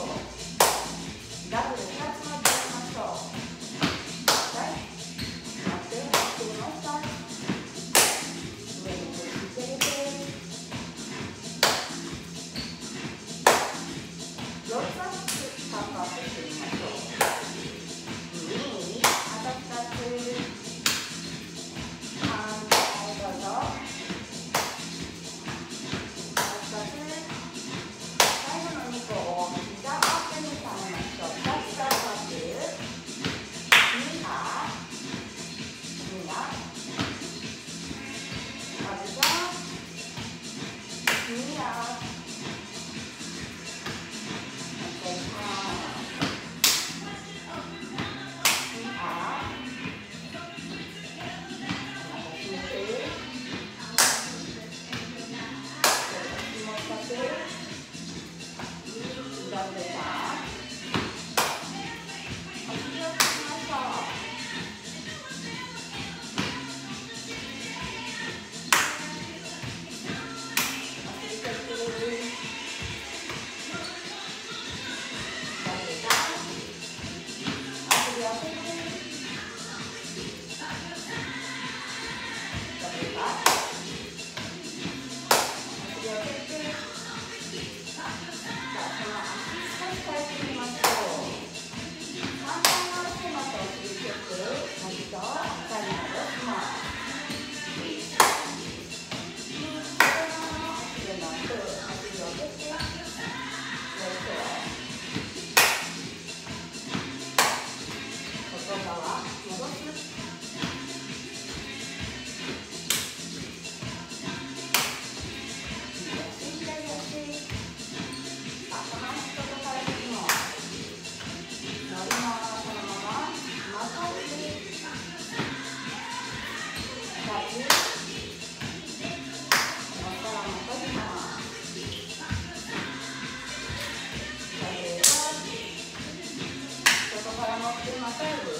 Go. 你好 Sandler.